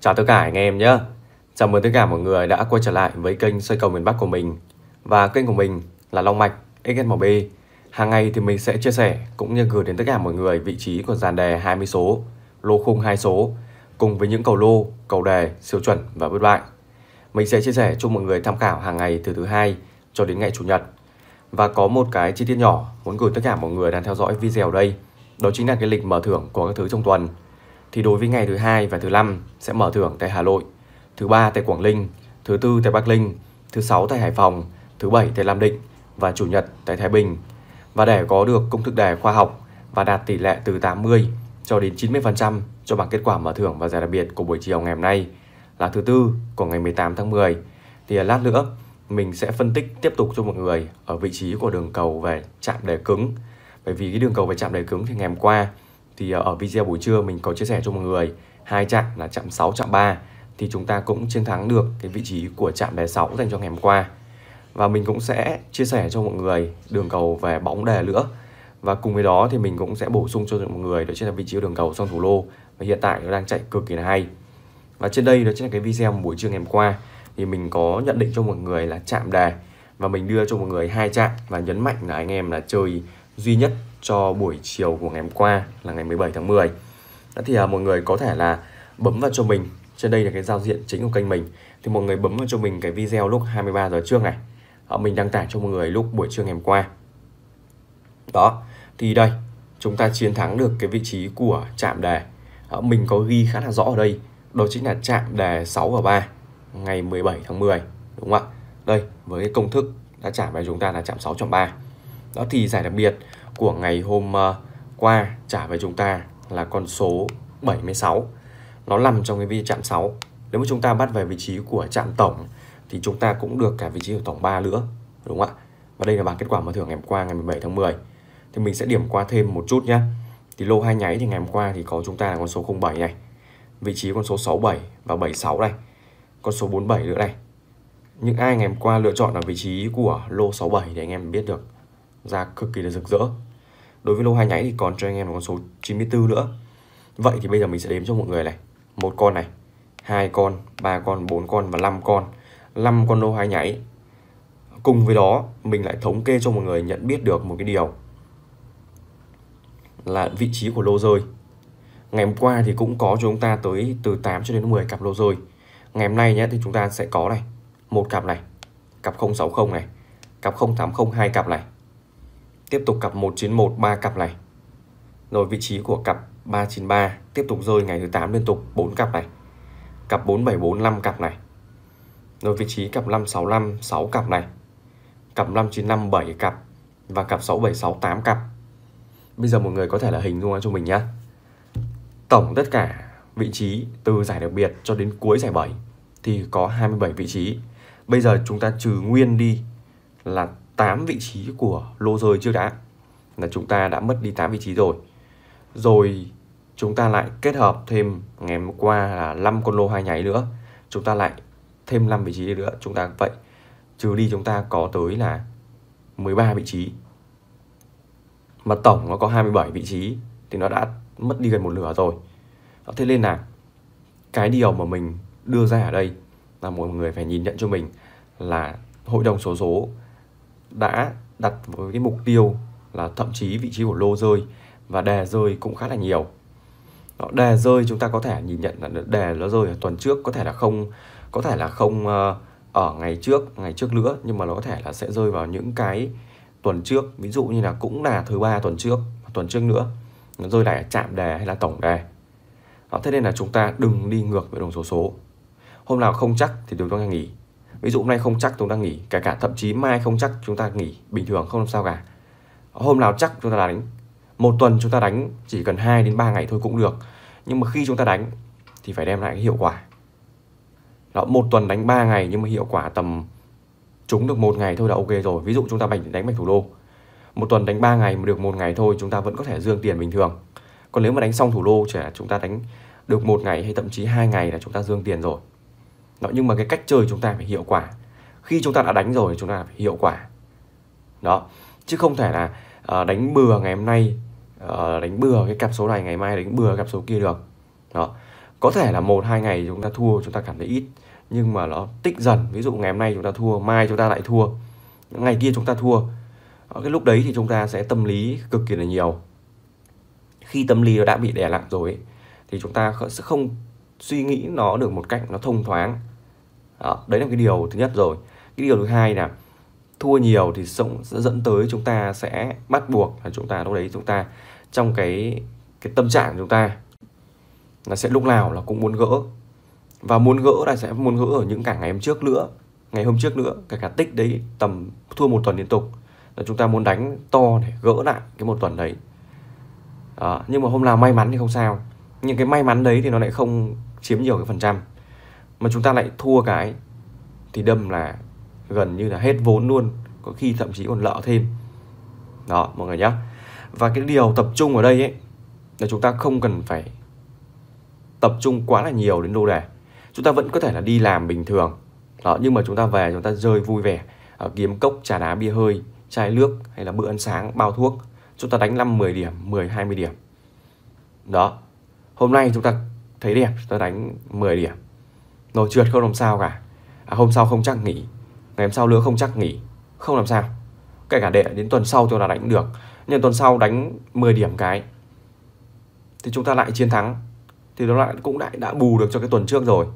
Chào tất cả anh em nhé. Chào mừng tất cả mọi người đã quay trở lại với kênh xoay cầu miền Bắc của mình. Và kênh của mình là Long Mạch XSMB. Hàng ngày thì mình sẽ chia sẻ cũng như gửi đến tất cả mọi người vị trí của dàn đề 20 số, lô khung 2 số cùng với những cầu lô, cầu đề, siêu chuẩn và bất bại. Mình sẽ chia sẻ cho mọi người tham khảo hàng ngày từ thứ hai cho đến ngày chủ nhật. Và có một cái chi tiết nhỏ muốn gửi tất cả mọi người đang theo dõi video đây. Đó chính là cái lịch mở thưởng của các thứ trong tuần thì đối với ngày thứ hai và thứ năm sẽ mở thưởng tại Hà Nội, thứ ba tại Quảng Ninh, thứ tư tại Bắc Ninh, thứ sáu tại Hải Phòng, thứ bảy tại Nam Định và chủ nhật tại Thái Bình. Và để có được công thức đề khoa học và đạt tỷ lệ từ 80 cho đến 90% cho bảng kết quả mở thưởng và giải đặc biệt của buổi chiều ngày hôm nay là thứ tư của ngày 18 tháng 10 thì lát nữa mình sẽ phân tích tiếp tục cho mọi người ở vị trí của đường cầu về chạm đề cứng bởi vì cái đường cầu về chạm đề cứng thì ngày hôm qua thì ờ, ở video buổi trưa mình có chia sẻ cho mọi người, hai chạm là chạm 6 chạm 3 thì chúng ta cũng chiến thắng được cái vị trí của chạm đề 6 dành cho ngày hôm qua. Và mình cũng sẽ chia sẻ cho mọi người đường cầu về bóng đề nữa. Và cùng với đó thì mình cũng sẽ bổ sung cho mọi người đó chính là vị trí đường cầu song thủ lô. Và hiện tại nó đang chạy cực kỳ là hay. Và trên đây đó chính là cái video buổi trưa ngày hôm qua. Thì mình có nhận định cho mọi người là chạm đề. Và mình đưa cho mọi người hai chạm và nhấn mạnh là anh em là chơi duy nhất cho buổi chiều của ngày hôm qua là ngày 17 tháng 10 đó thì à, mọi người có thể là bấm vào cho mình. Trên đây là cái giao diện chính của kênh mình. Thì mọi người bấm vào cho mình cái video lúc 23 giờ trước này. Ở mình đăng tải cho mọi người lúc buổi trưa ngày hôm qua. Đó thì đây chúng ta chiến thắng được cái vị trí của chạm đề. Ở mình có ghi khá là rõ ở đây. Đó chính là chạm đề 6 và 3 ngày 17 tháng 10 đúng không ạ? Đây với cái công thức đã trả về chúng ta là chạm 6.3 đó thì giải đặc biệt của ngày hôm ờ, qua trả về chúng ta là con số 76 nó nằm trong cái vị chạm 6 nếu mà chúng ta bắt về vị trí của chạm tổng thì chúng ta cũng được cả vị trí của tổng 3 nữa, đúng không ạ? Và đây là bảng kết quả mở thưởng ngày hôm qua, ngày 17 tháng 10 thì mình sẽ điểm qua thêm một chút nhé thì lô hai nháy thì ngày hôm qua thì có chúng ta là con số 07 này, vị trí con số 67 và 76 này con số 47 nữa này những ai ngày hôm qua lựa chọn ở vị trí của lô 67 thì anh em biết được, ra cực kỳ là rực rỡ đối với lô hai nháy thì còn cho anh em một con số 94 nữa. Vậy thì bây giờ mình sẽ đếm cho mọi người này. Một con này, hai con, ba con, bốn con và 5 con. 5 con lô hai nháy. Cùng với đó, mình lại thống kê cho mọi người nhận biết được một cái điều là vị trí của lô rơi. Ngày hôm qua thì cũng có chúng ta tới từ 8 cho đến 10 cặp lô rơi. Ngày hôm nay nhé, thì chúng ta sẽ có này. Một cặp này, cặp 060 này, cặp 080 hai cặp này. Tiếp tục cặp 191 3 cặp này. Rồi vị trí của cặp 393 tiếp tục rơi ngày thứ 8 liên tục 4 cặp này. Cặp 474 5 cặp này. Rồi vị trí cặp 565 6 cặp này. Cặp 595 7 cặp và cặp 6768 8 cặp. Bây giờ mọi người có thể là hình dung cho mình nhá. Tổng tất cả vị trí từ giải đặc biệt cho đến cuối giải 7 thì có 27 vị trí. Bây giờ chúng ta trừ nguyên đi là 8 vị trí của lô rơi trước đã, là chúng ta đã mất đi 8 vị trí rồi. Rồi chúng ta lại kết hợp thêm, ngày hôm qua là 5 con lô hai nháy nữa, chúng ta lại thêm 5 vị trí nữa, chúng ta vậy trừ đi chúng ta có tới là 13 vị trí. Mà tổng nó có 27 vị trí thì nó đã mất đi gần một nửa rồi. Thế nên là cái điều mà mình đưa ra ở đây là mọi người phải nhìn nhận cho mình là hội đồng số số đã đặt với cái mục tiêu là thậm chí vị trí của lô rơi và đề rơi cũng khá là nhiều. Đó, đề rơi chúng ta có thể nhìn nhận là đề nó rơi ở tuần trước có thể là không có thể là không ờ, ở ngày trước ngày trước nữa nhưng mà nó có thể là sẽ rơi vào những cái tuần trước. Ví dụ như là cũng là thứ ba tuần trước tuần trước nữa nó rơi lại ở chạm đề hay là tổng đề đó, thế nên là chúng ta đừng đi ngược với đồng số số. Hôm nào không chắc thì chúng ta nghỉ ví dụ hôm nay không chắc chúng ta nghỉ cả cả thậm chí mai không chắc chúng ta nghỉ, bình thường không làm sao cả. Hôm nào chắc chúng ta đánh, một tuần chúng ta đánh chỉ cần 2 đến 3 ngày thôi cũng được. Nhưng mà khi chúng ta đánh thì phải đem lại cái hiệu quả. Đó, một tuần đánh 3 ngày nhưng mà hiệu quả tầm trúng được một ngày thôi là ok rồi. Ví dụ chúng ta bạch đánh bạch thủ đô. Một tuần đánh 3 ngày mà được một ngày thôi, chúng ta vẫn có thể dương tiền bình thường. Còn nếu mà đánh xong thủ đô trẻ chúng ta đánh được một ngày hay thậm chí hai ngày là chúng ta dương tiền rồi đó, nhưng mà cái cách chơi chúng ta phải hiệu quả khi chúng ta đã đánh rồi chúng ta phải hiệu quả đó chứ không thể là uh, đánh bừa ngày hôm nay uh, đánh bừa cái cặp số này ngày mai đánh bừa cặp số kia được đó có thể là một hai ngày chúng ta thua chúng ta cảm thấy ít nhưng mà nó tích dần ví dụ ngày hôm nay chúng ta thua mai chúng ta lại thua ngày kia chúng ta thua ở cái lúc đấy thì chúng ta sẽ tâm lý cực kỳ là nhiều khi tâm lý nó đã bị đè nặng rồi ấy, thì chúng ta sẽ không suy nghĩ nó được một cách nó thông thoáng. Đó, đấy là cái điều thứ nhất rồi. Cái điều thứ hai là thua nhiều thì sẽ dẫn tới chúng ta sẽ bắt buộc là chúng ta lúc đấy chúng ta trong cái cái tâm trạng của chúng ta là sẽ lúc nào là cũng muốn gỡ. Và muốn gỡ là sẽ muốn gỡ ở những cả ngày hôm trước nữa ngày hôm trước nữa cả cả tích đấy tầm thua một tuần liên tục là chúng ta muốn đánh to để gỡ lại cái một tuần đấy. Đó. nhưng mà hôm nào may mắn thì không sao. Nhưng cái may mắn đấy thì nó lại không chiếm nhiều cái phần trăm. Mà chúng ta lại thua cái thì đâm là gần như là hết vốn luôn, có khi thậm chí còn lợ thêm. Đó, mọi người nhé và cái điều tập trung ở đây ấy, là chúng ta không cần phải tập trung quá là nhiều đến đô đề chúng ta vẫn có thể là đi làm bình thường. Đó, nhưng mà chúng ta về, chúng ta rơi vui vẻ ở kiếm cốc, trà đá, bia hơi, chai nước hay là bữa ăn sáng, bao thuốc. Chúng ta đánh 5 10 điểm 10 20 điểm. Đó. Hôm nay chúng ta thấy đẹp chúng ta đánh 10 điểm. Rồi trượt không làm sao cả. À, hôm sau không chắc nghỉ. Ngày hôm sau nữa không chắc nghỉ. Không làm sao. Kể cả để đến tuần sau chúng ta đánh được. Nhưng tuần sau đánh 10 điểm cái thì chúng ta lại chiến thắng. Thì nó lại cũng đã, đã bù được cho cái tuần trước rồi.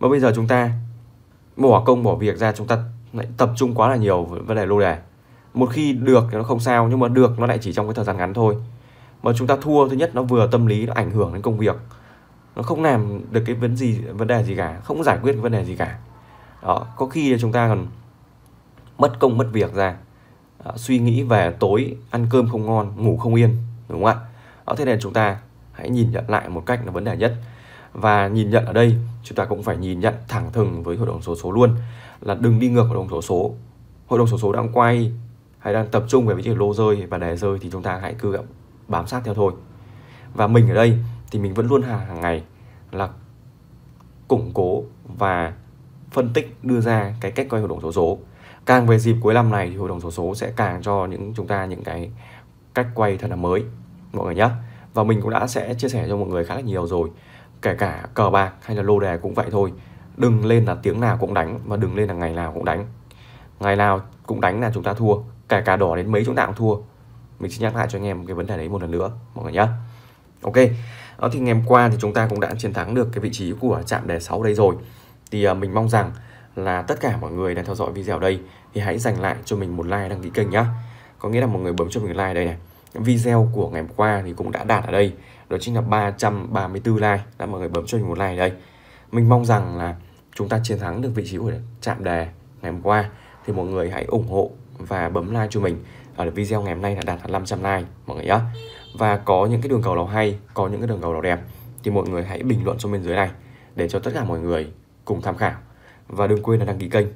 Mà bây giờ chúng ta bỏ công bỏ việc ra chúng ta lại tập trung quá là nhiều vấn đề lô đề. Một khi được thì nó không sao nhưng mà được nó lại chỉ trong cái thời gian ngắn thôi. Mà chúng ta thua thứ nhất nó vừa tâm lý nó ảnh hưởng đến công việc nó không làm được cái vấn gì vấn đề gì cả không giải quyết cái vấn đề gì cả. Đó có khi chúng ta còn mất công mất việc ra. Đó, suy nghĩ về tối ăn cơm không ngon ngủ không yên đúng không ạ? Đó, thế nên chúng ta hãy nhìn nhận lại một cách là vấn đề nhất. Và nhìn nhận ở đây chúng ta cũng phải nhìn nhận thẳng thừng với hội đồng số số luôn là đừng đi ngược hội đồng số số. Hội đồng số số đang quay hay đang tập trung về vị trí lô rơi và đề rơi thì chúng ta hãy cứ bám sát theo thôi. Và mình ở đây thì mình vẫn luôn hàng, hàng ngày là củng cố và phân tích đưa ra cái cách quay hội đồng số số. Càng về dịp cuối năm này thì hội đồng số số sẽ càng cho những chúng ta những cái cách quay thật là mới mọi người nhé và mình cũng đã sẽ chia sẻ cho mọi người khá là nhiều rồi kể cả cờ bạc hay là lô đề cũng vậy thôi. Đừng lên là tiếng nào cũng đánh và đừng lên là ngày nào cũng đánh. Ngày nào cũng đánh là chúng ta thua kể cả đỏ đến mấy chúng ta cũng thua. Mình xin nhắc lại cho anh em cái vấn đề đấy một lần nữa mọi người nhé ok đó thì ngày hôm qua thì chúng ta cũng đã chiến thắng được cái vị trí của chạm đề 6 đây rồi. Thì uh, mình mong rằng là tất cả mọi người đang theo dõi video đây thì hãy dành lại cho mình một like đăng ký kênh nhá. Có nghĩa là mọi người bấm cho mình like đây này. Video của ngày hôm qua thì cũng đã đạt ở đây đó chính là 334 like. Đã mọi người bấm cho mình một like đây. Mình mong rằng là chúng ta chiến thắng được vị trí của chạm đề ngày hôm qua thì mọi người hãy ủng hộ và bấm like cho mình. Ờ, ở video ngày hôm nay là đạt 500 like mọi người nhé và có những cái đường cầu nào hay có những cái đường cầu nào đẹp thì mọi người hãy bình luận xuống bên dưới này để cho tất cả mọi người cùng tham khảo. Và đừng quên là đăng ký kênh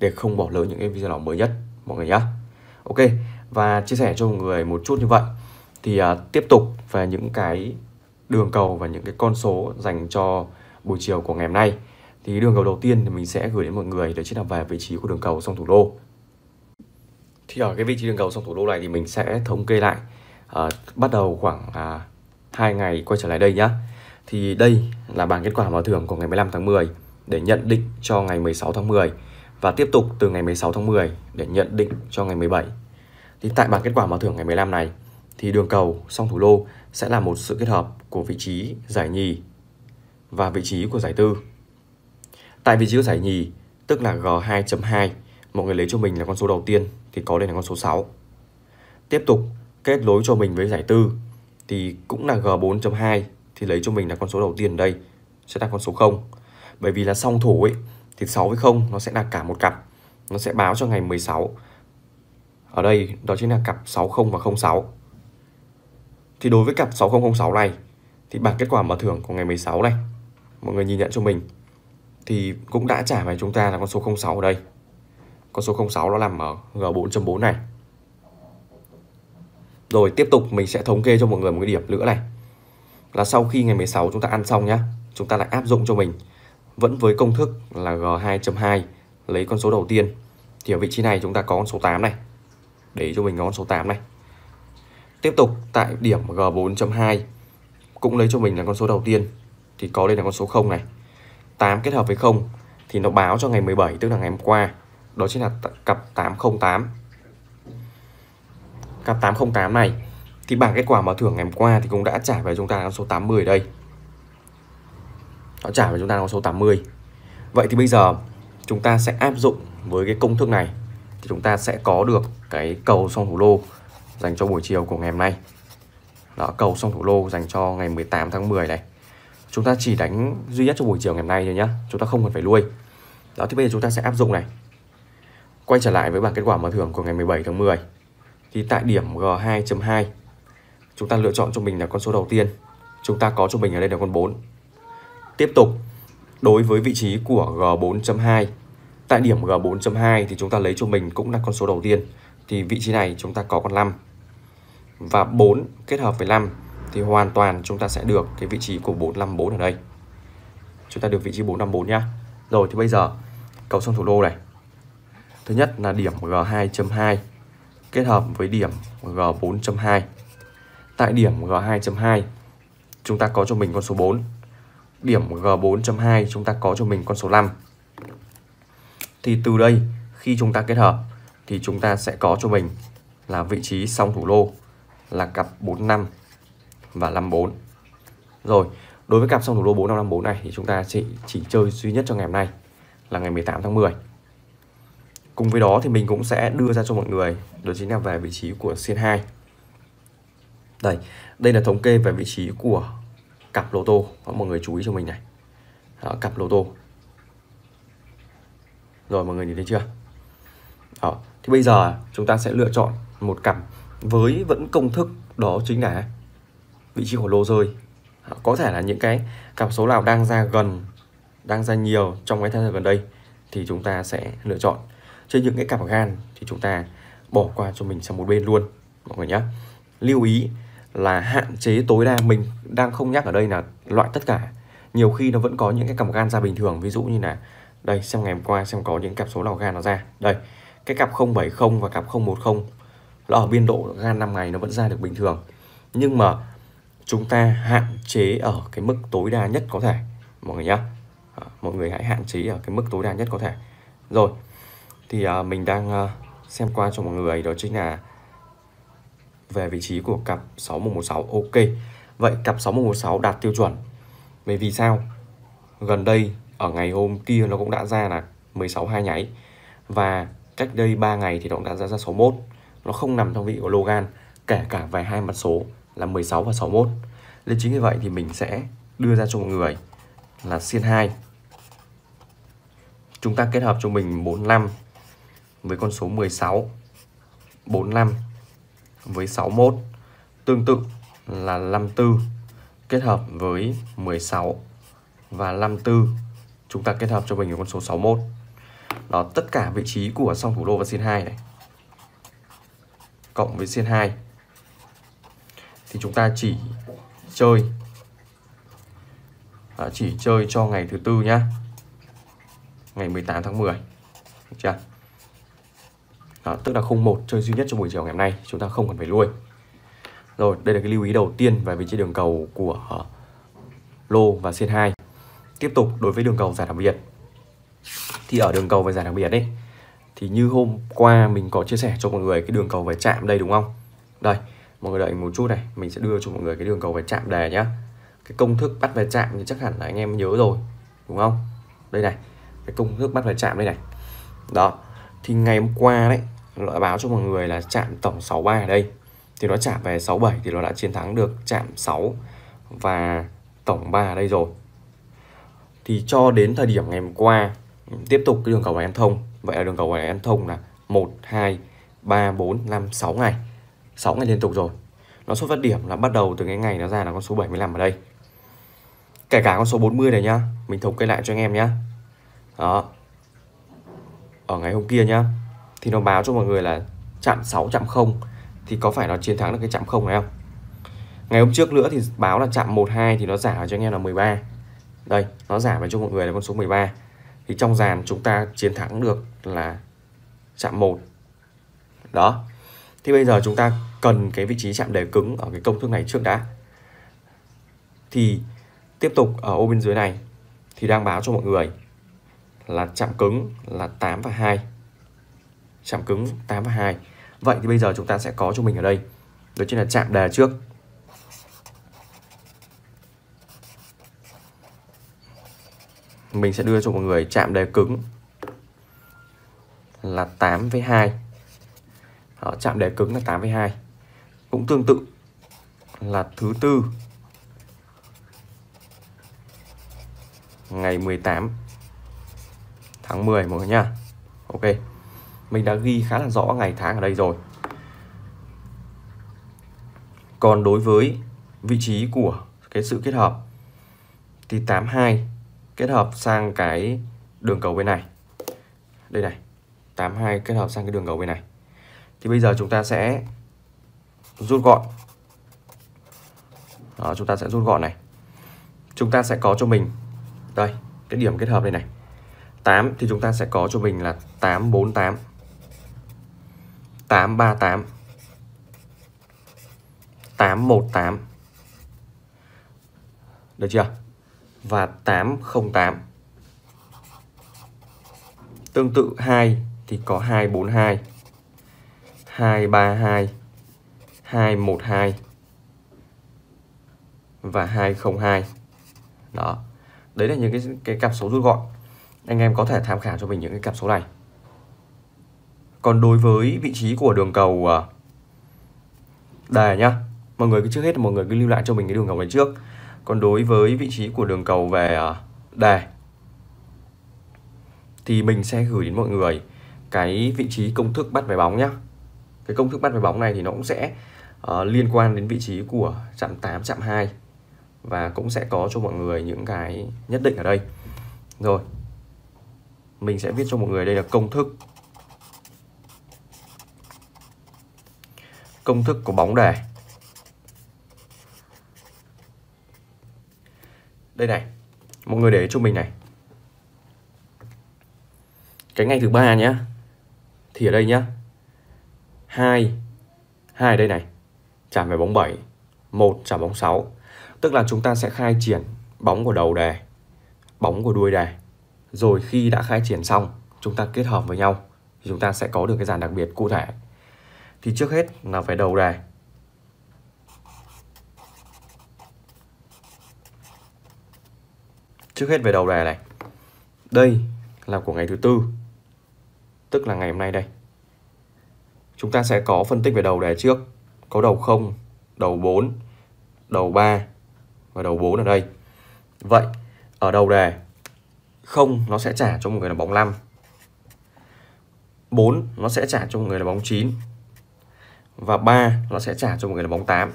để không bỏ lỡ những cái video nào mới nhất mọi người nhé ok và chia sẻ cho mọi người một chút như vậy. Thì uh, tiếp tục về những cái đường cầu và những cái con số dành cho buổi chiều của ngày hôm nay. Thì đường cầu đầu tiên thì mình sẽ gửi đến mọi người để chính là về vị trí của đường cầu sông thủ đô thì ở cái vị trí đường cầu sông thủ đô này thì mình sẽ thống kê lại uh, bắt đầu khoảng à, uh, 2 ngày quay trở lại đây nhá. Thì đây là bảng kết quả mở thưởng của ngày 15 tháng 10 để nhận định cho ngày 16 tháng 10 và tiếp tục từ ngày 16 tháng 10 để nhận định cho ngày 17 thì tại bảng kết quả mở thưởng ngày 15 này thì đường cầu song thủ lô sẽ là một sự kết hợp của vị trí giải nhì và vị trí của giải tư. Tại vị trí của giải nhì, tức là G2.2, mọi người lấy cho mình là con số đầu tiên thì có đây là con số 6. Tiếp tục, kết nối cho mình với giải tư, thì cũng là G4.2 thì lấy cho mình là con số đầu tiên đây, sẽ là con số 0. Bởi vì là song thủ ấy, thì 6 với 0 nó sẽ là cả một cặp. Nó sẽ báo cho ngày 16 ở đây, đó chính là cặp 60 và 06 Thì đối với cặp 6006 này, Thì bảng kết quả mở thưởng của ngày 16 này, Mọi người nhìn nhận cho mình, Thì cũng đã trả về chúng ta là con số 06 ở đây con số 06 nó nằm ở G4.4 này. Rồi, tiếp tục mình sẽ thống kê cho mọi người một cái điểm nữa này. Là sau khi ngày 16 chúng ta ăn xong nhá, Chúng ta lại áp dụng cho mình. Vẫn với công thức là G2.2 Lấy con số đầu tiên. Thì ở vị trí này chúng ta có con số 8 này. Để cho mình con số 8 này. Tiếp tục tại điểm G4.2 cũng lấy cho mình là con số đầu tiên. Thì có đây là con số 0 này. 8 kết hợp với 0 thì nó báo cho ngày 17 tức là ngày hôm qua đó chính là cặp 808 cặp 808 này, thì bảng kết quả mở thưởng ngày hôm qua thì cũng đã trả về chúng ta con số 80 đây. Nó trả về chúng ta con số 80 vậy thì bây giờ chúng ta sẽ áp dụng với cái công thức này, thì chúng ta sẽ có được cái cầu song thủ lô dành cho buổi chiều của ngày hôm nay. Đó, cầu song thủ lô dành cho ngày 18 tháng 10 này. Chúng ta chỉ đánh duy nhất cho buổi chiều ngày hôm nay thôi nhá, chúng ta không cần phải lui. Đó, thì bây giờ chúng ta sẽ áp dụng này quay trở lại với bảng kết quả mở thưởng của ngày 17 tháng 10 thì tại điểm G2.2 chúng ta lựa chọn cho mình là con số đầu tiên. Chúng ta có cho mình ở đây là con 4 tiếp tục, đối với vị trí của G4.2 tại điểm G4.2 thì chúng ta lấy cho mình cũng là con số đầu tiên. Thì vị trí này chúng ta có con 5 và 4 kết hợp với 5 thì hoàn toàn chúng ta sẽ được cái vị trí của 454 ở đây. Chúng ta được vị trí 454 nhá. Rồi thì bây giờ, cầu sông thủ đô này thứ nhất là điểm G2.2 kết hợp với điểm G4.2 tại điểm G2.2 chúng ta có cho mình con số 4 điểm G4.2 chúng ta có cho mình con số 5 thì từ đây, khi chúng ta kết hợp, thì chúng ta sẽ có cho mình là vị trí song thủ lô là cặp 45 và 54 rồi, đối với cặp song thủ lô 4554 này thì chúng ta chỉ chỉ chơi duy nhất cho ngày hôm nay là ngày 18 tháng 10 cùng với đó thì mình cũng sẽ đưa ra cho mọi người. Đó chính là về vị trí của xiên 2 đây đây là thống kê về vị trí của cặp lô tô. Mọi người chú ý cho mình này. Đó, cặp lô tô. Rồi mọi người nhìn thấy chưa? Đó. thì bây giờ chúng ta sẽ lựa chọn một cặp với vẫn công thức. Đó chính là vị trí của lô rơi. Có thể là những cái cặp số nào đang ra gần đang ra nhiều trong cái thời gian gần đây thì chúng ta sẽ lựa chọn trên những cái cặp gan thì chúng ta bỏ qua cho mình sang một bên luôn, mọi người nhé lưu ý là hạn chế tối đa mình đang không nhắc ở đây là loại tất cả. Nhiều khi nó vẫn có những cái cặp gan ra bình thường, ví dụ như là, đây, xem ngày hôm qua xem có những cặp số nào gan nó ra. Đây, cái cặp 070 và cặp 010 là ở biên độ gan 5 ngày nó vẫn ra được bình thường. Nhưng mà chúng ta hạn chế ở cái mức tối đa nhất có thể, mọi người nhé ờ, mọi người hãy hạn chế ở cái mức tối đa nhất có thể. Rồi thì uh, mình đang uh, xem qua cho mọi người đó chính là về vị trí của cặp 6116 ok. Vậy cặp 6116 đạt tiêu chuẩn. Bởi vì sao? Gần đây ở ngày hôm kia nó cũng đã ra là 16 hai nháy. Và cách đây 3 ngày thì nó cũng đã ra ra 61 nó không nằm trong vị của Logan kể cả về hai mặt số là 16 và 61 nên chính vì vậy thì mình sẽ đưa ra cho mọi người là xiên 2 chúng ta kết hợp cho mình 45 với con số 16 45 với 61 tương tự là 54 kết hợp với 16 và 54 chúng ta kết hợp cho mình với con số 61 đó tất cả vị trí của song thủ đô và xiên 2 này. Cộng với xiên 2 thì chúng ta chỉ chơi. À, chỉ chơi cho ngày thứ tư nhá. Ngày 18 tháng 10 được chưa? Đó, tức là khung một chơi duy nhất trong buổi chiều ngày hôm nay chúng ta không cần phải lui. Rồi đây là cái lưu ý đầu tiên về vị trí đường cầu của uh, lô và xiên 2 tiếp tục đối với đường cầu giải đặc biệt. Thì ở đường cầu về giải đặc biệt ấy thì như hôm qua mình có chia sẻ cho mọi người cái đường cầu về chạm đây đúng không? Đây mọi người đợi một chút này mình sẽ đưa cho mọi người cái đường cầu về chạm đề nhá. Cái công thức bắt về chạm thì chắc hẳn là anh em nhớ rồi đúng không? Đây này cái công thức bắt về chạm đây này. Đó thì ngày hôm qua đấy nó báo cho mọi người là chạm tổng 63 ở đây. Thì nó chạm về 67 thì nó đã chiến thắng được chạm 6 và tổng 3 ở đây rồi. Thì cho đến thời điểm ngày hôm qua, tiếp tục cái đường cầu này ăn thông. Vậy là đường cầu này ăn thông là 1 2 3 4 5 6 ngày. 6 ngày liên tục rồi. Nó xuất phát điểm là bắt đầu từ cái ngày nó ra là con số 75 ở đây. Kể cả con số 40 này nhá, mình thống kê lại cho anh em nhá. Đó. Ở ngày hôm kia nhá thì nó báo cho mọi người là chạm 6 chạm 0 thì có phải nó chiến thắng được cái chạm 0 này không? Ngày hôm trước nữa thì báo là chạm 12 thì nó giảm cho anh em là 13 đây, nó giảm về cho mọi người là con số 13 thì trong dàn chúng ta chiến thắng được là chạm 1 đó. Thì bây giờ chúng ta cần cái vị trí chạm đề cứng ở cái công thức này trước đã. Thì tiếp tục ở ô bên dưới này thì đang báo cho mọi người là chạm cứng là 8 và 2 chạm cứng 8 và 2 vậy thì bây giờ chúng ta sẽ có cho mình ở đây. Đó chính là chạm đà trước. Mình sẽ đưa cho mọi người chạm đề cứng là 8 với 2 Đó, chạm đề cứng là 8 với 2 cũng tương tự là thứ tư. Ngày 18 tháng 10 mọi người nha Ok mình đã ghi khá là rõ ngày tháng ở đây rồi. Còn đối với vị trí của cái sự kết hợp thì 82 kết hợp sang cái đường cầu bên này. Đây này 82 kết hợp sang cái đường cầu bên này. Thì bây giờ chúng ta sẽ rút gọn. Đó, chúng ta sẽ rút gọn này. Chúng ta sẽ có cho mình đây cái điểm kết hợp đây này. 8 thì chúng ta sẽ có cho mình là 848 838 818 Được chưa? Và 808 Tương tự 2 thì có 242 232 212 và 202 Đó. Đấy là những cái, cái cặp số rút gọn. Anh em có thể tham khảo cho mình những cái cặp số này. Còn đối với vị trí của đường cầu à, Đây đề nhá. Mọi người cứ trước hết mọi người cứ lưu lại cho mình cái đường cầu này trước. Còn đối với vị trí của đường cầu về à, đề Thì mình sẽ gửi đến mọi người cái vị trí công thức bắt về bóng nhá. Cái công thức bắt về bóng này thì nó cũng sẽ uh, liên quan đến vị trí của chạm 8, chạm 2 và cũng sẽ có cho mọi người những cái nhất định ở đây. Rồi mình sẽ viết cho mọi người đây là công thức công thức của bóng đề đây này mọi người để cho mình này. Cái ngày thứ ba nhá thì ở đây nhá. Hai hai đây này. Chạm về bóng 7 một chạm bóng 6 Tức là chúng ta sẽ khai triển bóng của đầu đề, bóng của đuôi đề. Rồi khi đã khai triển xong, chúng ta kết hợp với nhau thì chúng ta sẽ có được cái dàn đặc biệt cụ thể. Thì trước hết là phải đầu đề. Trước hết về đầu đề này. Đây là của ngày thứ tư. Tức là ngày hôm nay đây. Chúng ta sẽ có phân tích về đầu đề trước. Có đầu 0, đầu 4, đầu 3, và đầu 4 ở đây. Vậy ở đầu đề không nó sẽ trả cho một người là bóng 5. 4 nó sẽ trả cho một người là bóng 9. Và 3 nó sẽ trả cho một người là bóng 8.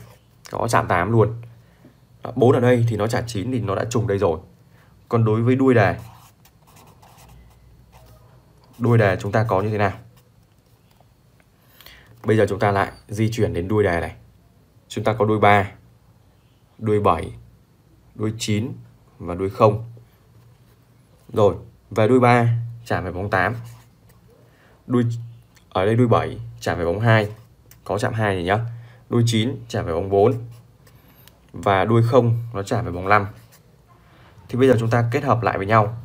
Có chạm 8 luôn. 4 ở đây thì nó trả 9 thì nó đã trùng đây rồi. Còn đối với đuôi đề Đuôi đề chúng ta có như thế nào? Bây giờ chúng ta lại di chuyển đến đuôi đề này. Chúng ta có đuôi 3, đuôi 7, đuôi 9 và đuôi 0. Rồi, về đuôi 3 trả về bóng 8. Đuôi ở đây đuôi 7 trả về bóng 2. Có chạm 2 này nhá. Đuôi 9 trả về bóng 4. Và đuôi 0 nó trả về bóng 5. Thì bây giờ chúng ta kết hợp lại với nhau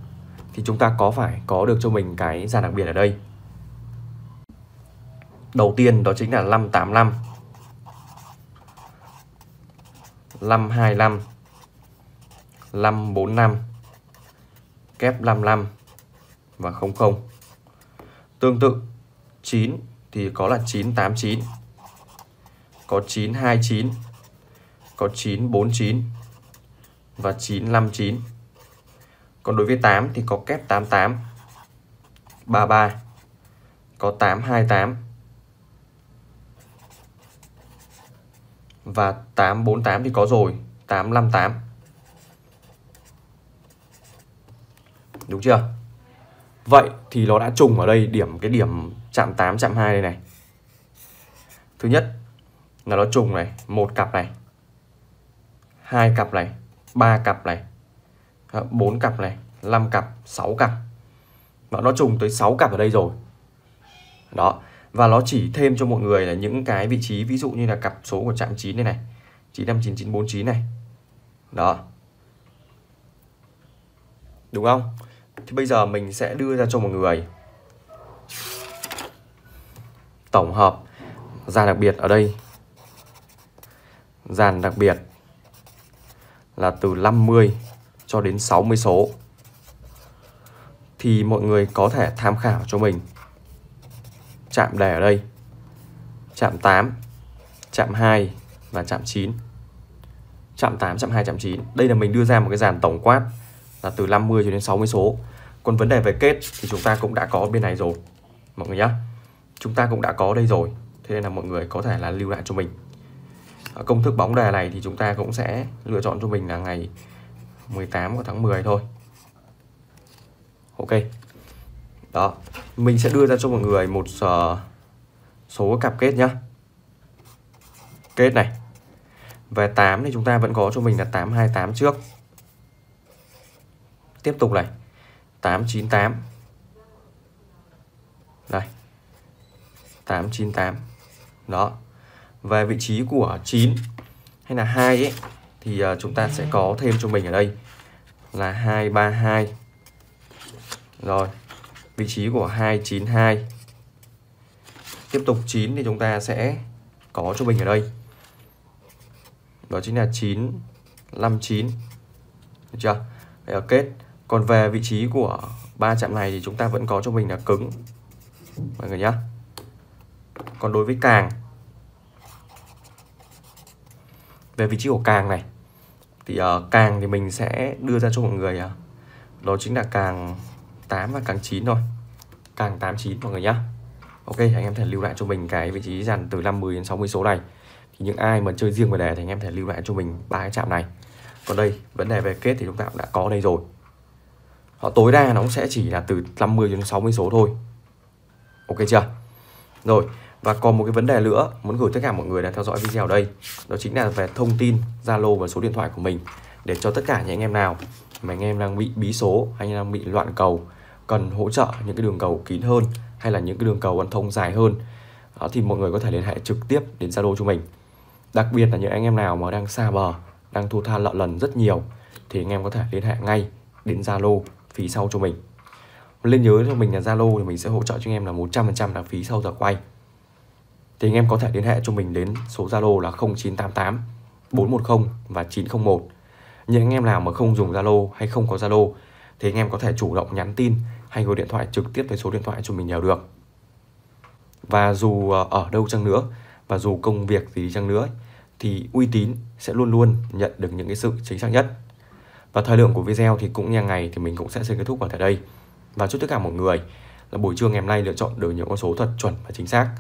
thì chúng ta có phải có được cho mình cái dàn đặc biệt ở đây. Đầu tiên đó chính là 585 525 545 kép 55 và 00. Tương tự 9 thì có là 989, có 929, có 949 và 959. Còn đối với 8 thì có kép 88, 33, có 828 và 848 thì có rồi, 858. Đúng chưa? Vậy thì nó đã trùng ở đây điểm cái điểm chạm 8 chạm 2 đây này. Thứ nhất là nó trùng này, một cặp này. hai cặp này, ba cặp này. Ờ, bốn cặp này, 5 cặp, 6 cặp. và nó trùng tới 6 cặp ở đây rồi. Đó, và nó chỉ thêm cho mọi người là những cái vị trí ví dụ như là cặp số của trạm 9 này này. 959949 này. Đó. Đúng không? Thì bây giờ mình sẽ đưa ra cho mọi người tổng hợp ra đặc biệt ở đây. Dàn đặc biệt là từ 50 cho đến 60 số. Thì mọi người có thể tham khảo cho mình chạm đề ở đây. Chạm 8, chạm 2 và chạm 9. Chạm 8, chạm 2, chạm 9. Đây là mình đưa ra một cái dàn tổng quát là từ 50 cho đến 60 số. Còn vấn đề về kết thì chúng ta cũng đã có bên này rồi mọi người nhé. Chúng ta cũng đã có đây rồi. Thế nên là mọi người có thể là lưu lại cho mình. Công thức bóng đề này thì chúng ta cũng sẽ lựa chọn cho mình là ngày 18 của tháng 10 thôi. Ok. Đó, mình sẽ đưa ra cho mọi người một uh, số cặp kết nhá. Kết này. Về 8 thì chúng ta vẫn có cho mình là 828 trước. Tiếp tục này. 898. Đây. 898. Đó. Về vị trí của 9 hay là 2 ấy, thì à, chúng ta sẽ có thêm cho mình ở đây là 232. Rồi. Vị trí của 292. Tiếp tục 9 thì chúng ta sẽ có cho mình ở đây. Đó chính là 959. Được chưa? Đây là kết. Còn về vị trí của ba chạm này thì chúng ta vẫn có cho mình là cứng. Mọi người nhá. Còn đối với càng về vị trí của càng này. Thì uh, càng thì mình sẽ đưa ra cho mọi người uh, đó chính là càng 8 và càng 9 thôi. Càng 89 mọi người nhá. Ok anh em thể lưu lại cho mình cái vị trí dàn từ 50 đến 60 số này. Thì những ai mà chơi riêng về đề thì anh em thể lưu lại cho mình ba cái chạm này. Còn đây vấn đề về kết thì chúng ta cũng đã có đây rồi. Họ tối đa nó cũng sẽ chỉ là từ 50 đến 60 số thôi. Ok chưa? Rồi và còn một cái vấn đề nữa muốn gửi tất cả mọi người đang theo dõi video đây đó chính là về thông tin Zalo và số điện thoại của mình. Để cho tất cả những anh em nào mà anh em đang bị bí số hay đang bị loạn cầu cần hỗ trợ những cái đường cầu kín hơn hay là những cái đường cầu ăn thông dài hơn đó, thì mọi người có thể liên hệ trực tiếp đến Zalo cho mình. Đặc biệt là những anh em nào mà đang xa bờ đang thu tha lợ lần rất nhiều thì anh em có thể liên hệ ngay đến Zalo phí sau cho mình. Lên nhớ cho mình là Zalo thì mình sẽ hỗ trợ cho anh em là 100% là phí sau giờ quay thì anh em có thể liên hệ cho mình đến số Zalo là 0988 410 và 901 những anh em nào mà không dùng Zalo hay không có Zalo thì anh em có thể chủ động nhắn tin hay gọi điện thoại trực tiếp tới số điện thoại cho mình đều được. Và dù ờ, ở đâu chăng nữa và dù công việc gì chăng nữa thì uy tín sẽ luôn luôn nhận được những cái sự chính xác nhất. Và thời lượng của video thì cũng như ngày thì mình cũng sẽ xin kết thúc ở tại đây. Và chúc tất cả mọi người là buổi trưa ngày hôm nay lựa chọn được những con số thật chuẩn và chính xác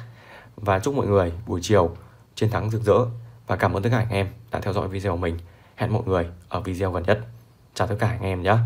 và chúc mọi người buổi chiều chiến thắng rực rỡ. Và cảm ơn tất cả anh em đã theo dõi video của mình. Hẹn mọi người ở video gần nhất. Chào tất cả anh em nhé.